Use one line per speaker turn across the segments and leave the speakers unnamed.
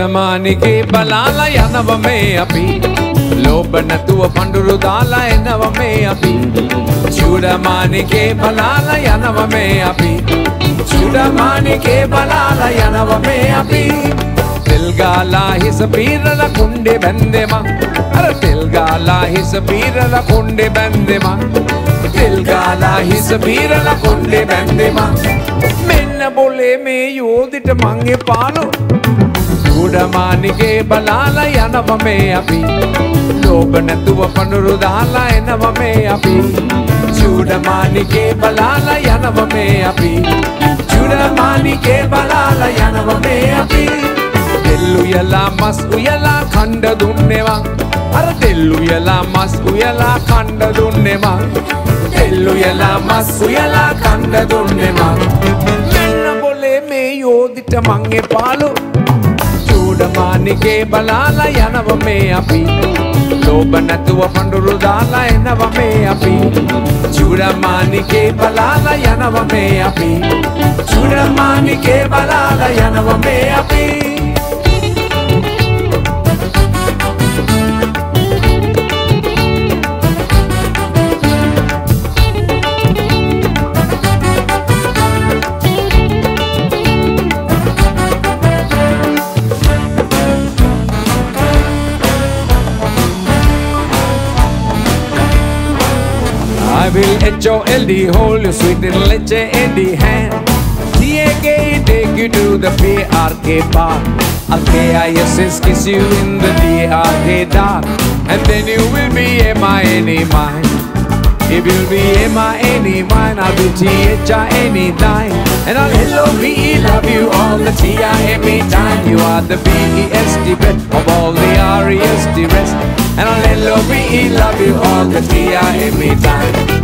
චූඩමානිගේ බලාලා යනව මේ අපි. ලෝබ නැතුව පඳුරු දාලා එනව මේ අපි. චූඩමානිගේ බලාලා යනව මේ අපි. චූඩමානිගේ බලාලා යනව මේ අපි. තෙල්ගාලා හිස පීරල කුණ්ඩේ බැන්දෙම. අර තෙල්ගාලා හිස පීරල කුණ්ඩේ බැන්දෙම. තෙල්ගාලා හිස පීරල කුණ්ඩේ බැන්දෙම. මෙන්න බොලේ මේ යෝධිට මංගේ පාලු චූඩමානිගේ බලාලා යනව මේ අපි. ලෝබ නැතුව පඳුරු දාලා එනව මේ අපි. චූඩමානිගේ බලාලා යනව මේ අපි. චූඩමානිගේ බලාලා යනව මේ අපි. තෙල්ලු යලා මස් උයලා කණ්ඩ දුන්නෙවා. අර තෙල්ලු යලා මස් උයලා කණ්ඩ දුන්නෙවා. තෙල්ලු යලා මස් උයලා කණ්ඩ දුන්නෙවා. මෙන්න බොලේ මේ යෝධිට මංගේ පාලු චූඩමානිගේ බලාලා යනව මේ අපි ලෝබ නැතුව පඳුරු දාලා එනව මේ අපි චූඩමානිගේ බලාලා යනව මේ අපි චූඩමානිගේ බලාලා යනව මේ I will H-O-L-D hold you sweet little leche in the hand. T-A-K take you to the P-R-K bar. I'll K-I-S-S kiss you in the D-R-K dark. And then you will be M-I-N-E mine. If you'll be M-I-N-E mine I'll be T-H-I-N-E thine. And I'll L-O-V-E love you all the T-I-M-E time. You are the B-E-S-T best of all the R-E-S-T rest. And I'll L-O-V-E love you all the T-I-M-E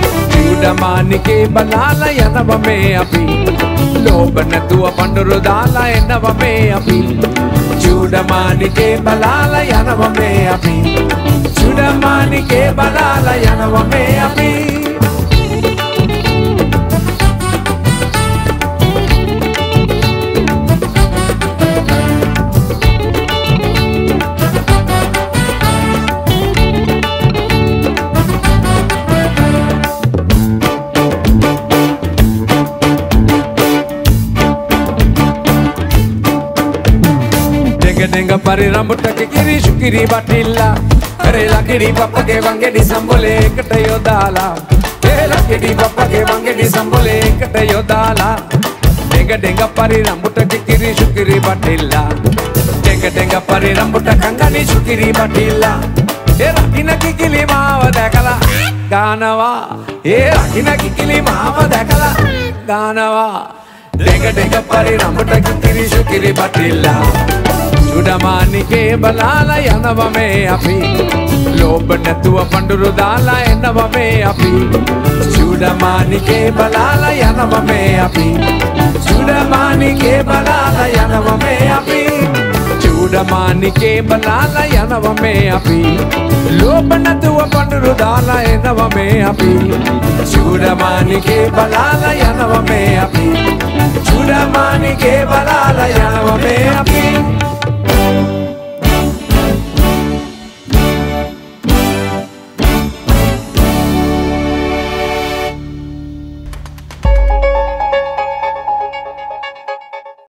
time චූඩමානිගේ බලාලා යනව මේ අපි ලෝබ නැතුව පඳුරු දාලා එනව මේ අපි චූඩමානිගේ බලාලා යනව මේ අපි චූඩමානිගේ බලාලා යනව මේ අපි ಡೆಂಗ Tenga pari රම්බුට කිරි ශුකිරි බටිල්ලා කරලා කිරි පප්පගේ වංගෙඩි සම්බොලේ එකට යොදාලා. කරලා කිරි පප්පගේ වංගෙඩි සම්බොලේ එකට යොදාලා. ඩෙඟ ඩෙඟ පරි රම්බුට කිරි ශුකිරි බටිල්ලා ඩෙඟ ඩෙඟ පරි රම්බුට කංගනි ශුකිරි බටිල්ලා ඒ රකින්න කිකිලි මාව දැකලා ගානවා ඒ රකින්න කිකිලි මාව දැකලා ගානවා ඩෙඟ ඩෙඟ පරි රම්බුට කිරි ශුකිරි බටිල්ලා චුඩමානිගේ බලාලා යනව මේ අපි. ලෝබ නැතුව පඳුරු දාලා එනව මේ අපි. චුඩමානිගේ බලාලා යනව මේ අපි. චුඩමානිගේ බලාලා යනව මේ අපි. චූඩමානිගේ බලාලා යනව මේ අපි. ලෝබ නැතුව පඳුරු දාලා එනව මේ අපි. චූඩමානිගේ බලාලා යනව මේ අපි. චූඩමානිගේ බලාලා යනව මේ අපි.